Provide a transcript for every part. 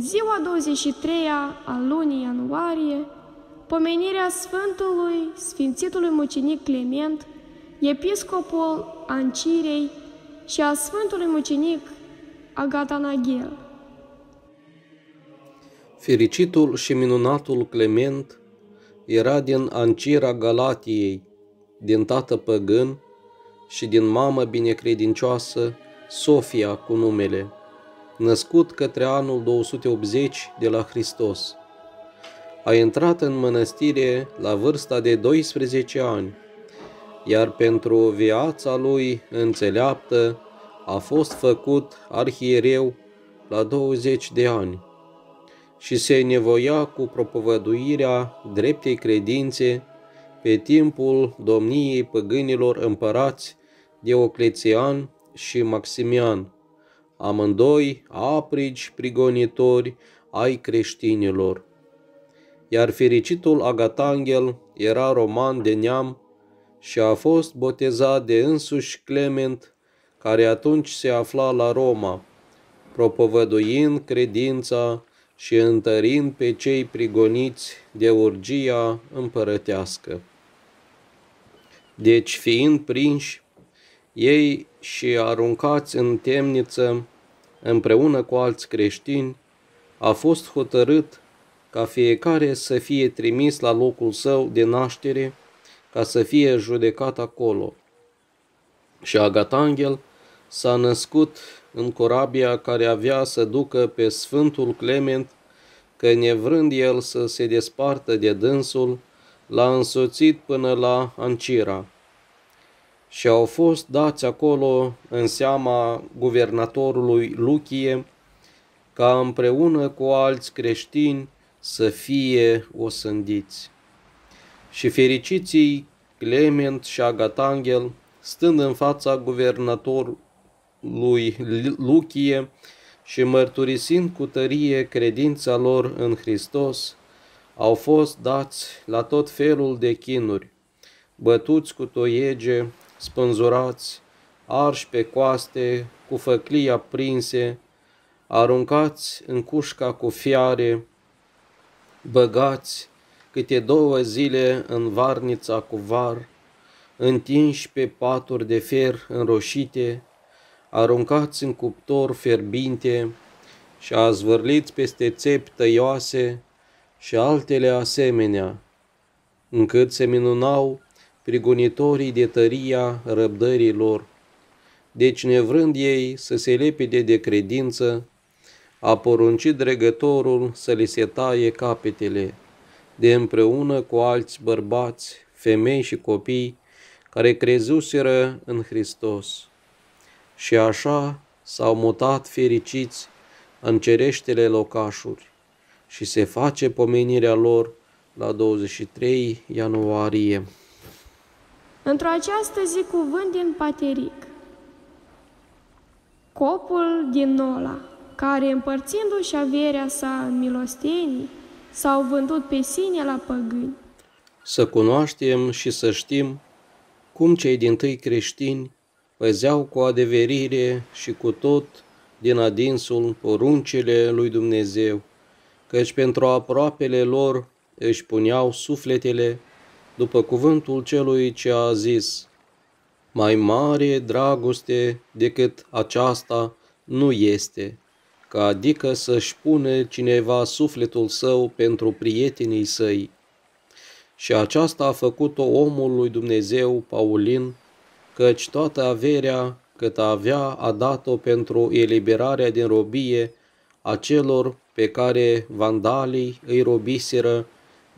în ziua 23-a a lunii ianuarie, pomenirea Sfântului Sfințitului Mucenic Clement, episcopul Ancirei și a Sfântului Mucenic Agatanaghel. Fericitul și minunatul Clement era din Ancira Galatiei, din tată păgân și din mamă binecredincioasă, Sofia cu numele, născut către anul 280 de la Hristos. A intrat în mănăstire la vârsta de 12 ani, iar pentru viața lui înțeleaptă a fost făcut arhiereu la 20 de ani și se nevoia cu propovăduirea dreptei credințe pe timpul domniei păgânilor împărați Dioclețian și Maximian, amândoi aprigi prigonitori ai creștinilor. Iar fericitul Agatanghel era roman de neam și a fost botezat de însuși Clement, care atunci se afla la Roma, propovăduind credința și întărind pe cei prigoniți de urgia împărătească. Deci, fiind prinși, ei și aruncați în temniță împreună cu alți creștini, a fost hotărât ca fiecare să fie trimis la locul său de naștere ca să fie judecat acolo. Și Agatanghel s-a născut în corabia care avea să ducă pe Sfântul Clement, că nevrând el să se despartă de dânsul, l-a însoțit până la Ancira. Și au fost dați acolo în seama guvernatorului Luchie, ca împreună cu alți creștini să fie osândiți. Și fericiții Clement și Agatanghel, stând în fața guvernatorului lui Luchie și mărturisind cu tărie credința lor în Hristos, au fost dați la tot felul de chinuri, bătuți cu toiege, spânzurați, arși pe coaste, cu făclii aprinse, aruncați în cușca cu fiare, băgați câte două zile în varnița cu var, întinși pe paturi de fer înroșite, aruncați în cuptor ferbinte și azvârliți peste țepi tăioase și altele asemenea, încât se minunau prigonitorii de tăria răbdării lor. Deci, nevrând ei să se lepide de credință, a poruncit dregătorul să li se taie capetele, de împreună cu alți bărbați, femei și copii care crezuseră în Hristos și așa s-au mutat fericiți în cereștele locașuri și se face pomenirea lor la 23 ianuarie. Într-o această zi cuvânt din Pateric. Copul din Nola, care împărțindu-și averea sa în milostenii, s-au vândut pe sine la păgâni. Să cunoaștem și să știm cum cei din tâi creștini păzeau cu adeverire și cu tot din adinsul poruncile lui Dumnezeu, căci pentru aproapele lor își puneau sufletele după cuvântul celui ce a zis, mai mare dragoste decât aceasta nu este, ca adică să-și pune cineva sufletul său pentru prietenii săi. Și aceasta a făcut-o omul lui Dumnezeu, Paulin, căci toată averea cât avea a dat-o pentru eliberarea din robie a celor pe care vandalii îi robiseră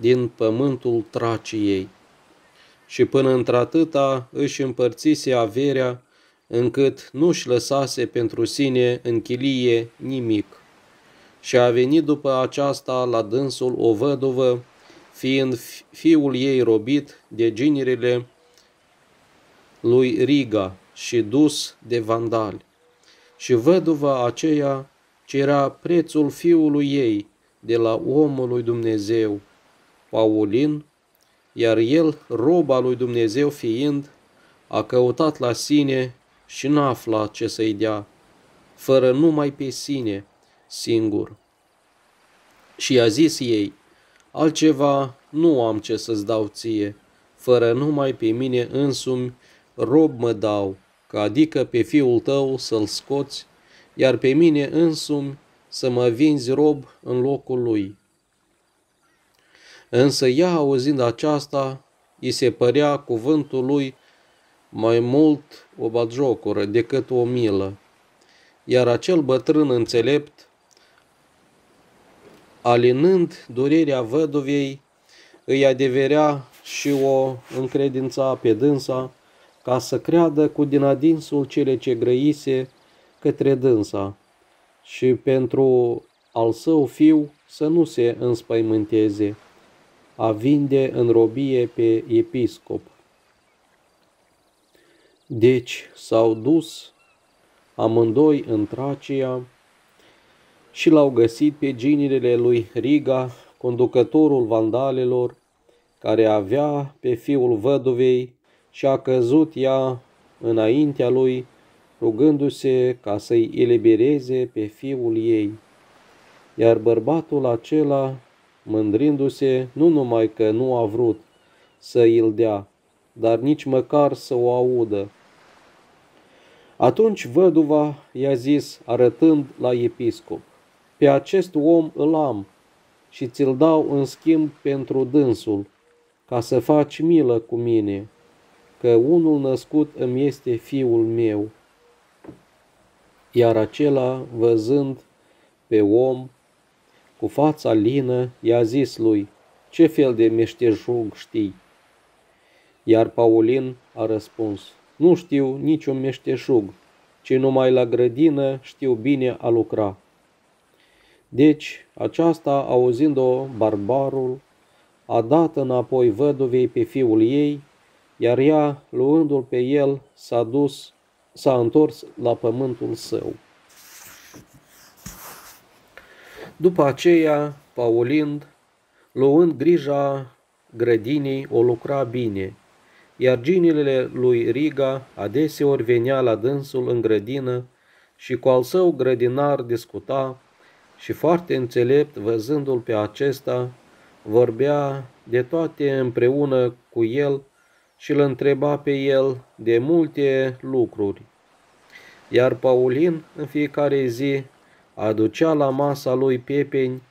din pământul Traciei. Și până într-atâta își împărțise averea, încât nu-și lăsase pentru sine în chilie nimic. Și a venit după aceasta la dânsul o văduvă, fiind fiul ei robit de ginerile lui Riga și dus de vandali. Și văduva aceea cerea prețul fiului ei de la omul lui Dumnezeu, Paulin, iar el, roba lui Dumnezeu fiind, a căutat la sine și n-a aflat ce să-i dea, fără numai pe sine, singur. Și i-a zis ei, altceva nu am ce să-ți dau ție, fără numai pe mine însumi rob mă dau, că adică pe fiul tău să-l scoți, iar pe mine însumi să mă vinzi rob în locul lui. Însă ea, auzind aceasta, îi se părea cuvântul lui mai mult o batjocură decât o milă. Iar acel bătrân înțelept, alinând durerea văduvei, îi adeverea și o încredința pe dânsa, ca să creadă cu din adinsul cele ce grăise către dânsa și pentru al său fiu să nu se înspăimânteze, a vinde în robie pe episcop. Deci s-au dus amândoi în Tracia și l-au găsit pe ginile lui Riga, conducătorul vandalelor, care avea pe fiul văduvei și a căzut ea înaintea lui, rugându-se ca să-i elibereze pe fiul ei. Iar bărbatul acela, mândrindu-se, nu numai că nu a vrut să îl dea, dar nici măcar să o audă. Atunci văduva i-a zis, arătând la episcop, pe acest om îl am și ți-l dau în schimb pentru dânsul, ca să faci milă cu mine, că unul născut îmi este fiul meu. Iar acela, văzând pe om cu fața lină, i-a zis lui, ce fel de meșteșug știi? Iar Paulin a răspuns, nu știu niciun meșteșug, ci numai la grădină știu bine a lucra. Deci, aceasta, auzind-o, barbarul, a dat înapoi văduvei pe fiul ei, iar ea, luându-l pe el, s-a dus, s-a întors la pământul său. După aceea, Paulind, luând grija grădinii, o lucra bine, iar ginile lui Riga adeseori venea la dânsul în grădină și cu al său grădinar discuta și foarte înțelept, văzându-l pe acesta, vorbea de toate împreună cu el și îl întreba pe el de multe lucruri. Iar Paulin în fiecare zi aducea la masa lui pepeni,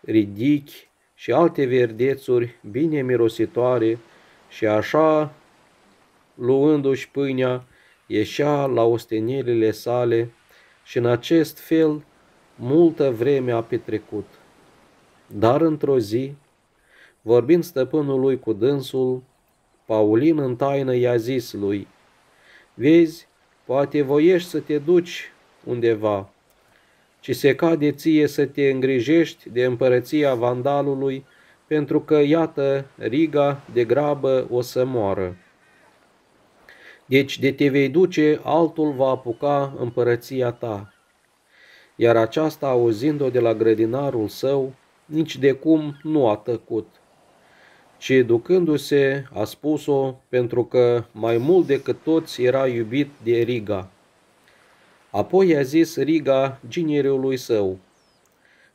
ridichi și alte verdețuri bine mirositoare și așa, luându-și pâinea, ieșea la ostenelile sale și în acest fel multă vreme a petrecut. Dar într-o zi, vorbind stăpânul lui cu dânsul, Paulin în taină i-a zis lui, Vezi, poate voiești să te duci undeva, ci se cade ție să te îngrijești de împărăția vandalului, pentru că, iată, Riga de grabă o să moară. Deci de te vei duce, altul va apuca împărăția ta. Iar aceasta, auzind-o de la grădinarul său, nici de cum nu a tăcut, ci ducându-se a spus-o pentru că mai mult decât toți era iubit de Riga. Apoi i-a zis Riga ginereului său,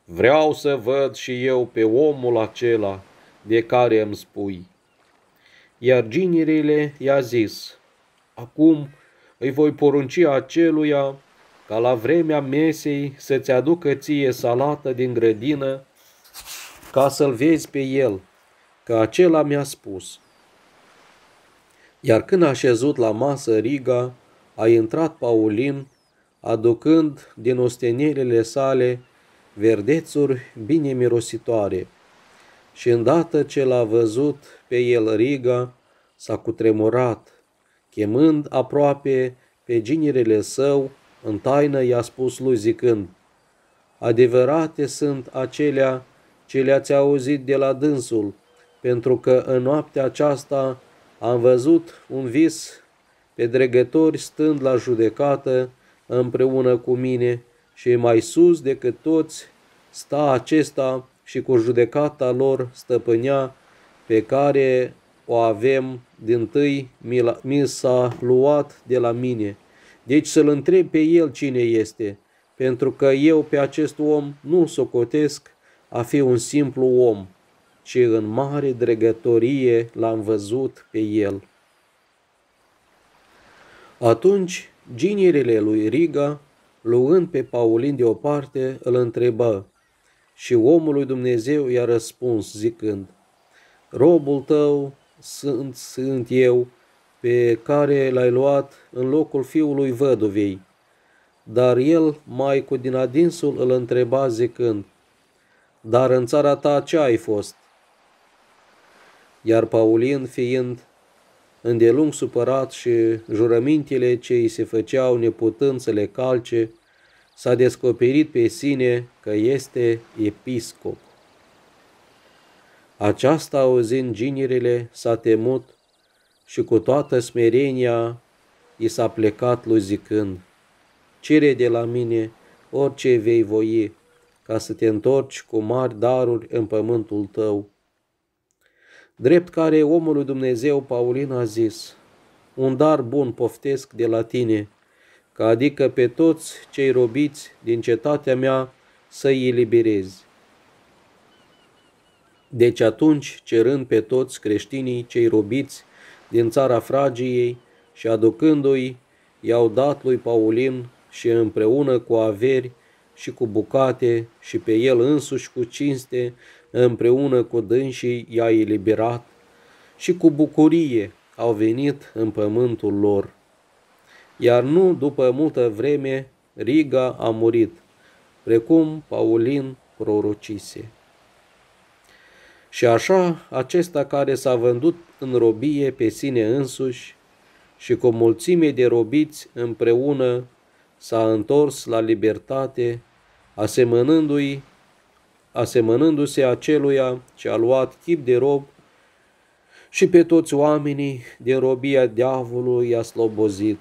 Vreau să văd și eu pe omul acela de care îmi spui. Iar ginerele i-a zis, Acum îi voi porunci aceluia ca la vremea mesei să-ți aducă ție salată din grădină ca să-l vezi pe el, că acela mi-a spus. Iar când a șezut la masă Riga, a intrat Paulin, aducând din ostenelele sale verdețuri bine mirositoare. Și îndată ce l-a văzut pe el Riga, s-a cutremurat, chemând aproape pe ginerele său, în taină i-a spus lui zicând, Adevărate sunt acelea ce le-ați auzit de la dânsul, pentru că în noaptea aceasta am văzut un vis pe dregători stând la judecată împreună cu mine și mai sus decât toți sta acesta și cu judecata lor stăpânea pe care o avem din tâi mi s-a luat de la mine. Deci să-l întreb pe el cine este, pentru că eu pe acest om nu socotesc a fi un simplu om, ci în mare dregătorie l-am văzut pe el. Atunci, ginerile lui Riga, luând pe Paulin deoparte, îl întrebă și omul lui Dumnezeu i-a răspuns zicând, Robul tău sunt, sunt eu, pe care l-ai luat în locul fiului văduvei. Dar el, mai cu din adinsul, îl întreba zicând, Dar în țara ta ce ai fost? Iar Paulin, fiind îndelung supărat și jurămintele ce îi se făceau neputând să le calce, s-a descoperit pe sine că este episcop. Aceasta, auzind ginerile, s-a temut și cu toată smerenia i s-a plecat lui zicând, Cere de la mine orice vei voi, ca să te întorci cu mari daruri în pământul tău. Drept care omul lui Dumnezeu Paulin a zis, un dar bun poftesc de la tine, ca adică pe toți cei robiți din cetatea mea să-i eliberezi. Deci atunci, cerând pe toți creștinii cei robiți din țara Fragiei și aducându-i, i-au dat lui Paulin și împreună cu averi și cu bucate și pe el însuși cu cinste, împreună cu dânsii i-a eliberat și cu bucurie au venit în pământul lor. Iar nu după multă vreme, Riga a murit, precum Paulin prorocise. Și așa, acesta care s-a vândut în robie pe sine însuși și cu mulțime de robiți împreună s-a întors la libertate, asemănându-i, asemănându-se aceluia ce a luat chip de rob și pe toți oamenii din robia diavolului i-a slobozit.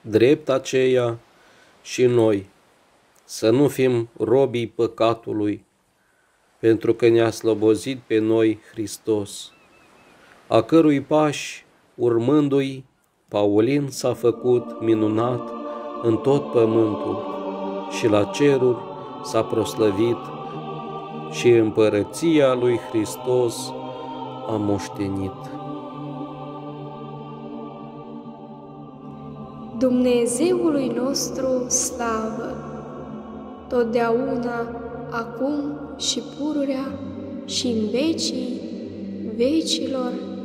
Drept aceea și noi, să nu fim robii păcatului, pentru că ne-a slobozit pe noi Hristos, a cărui pași, urmându-i, Paulin s-a făcut minunat în tot pământul și la ceruri s-a proslăvit și împărăția lui Hristos a moștenit. Dumnezeului nostru slavă, totdeauna, acum și pururea și în vecii vecilor. Amin.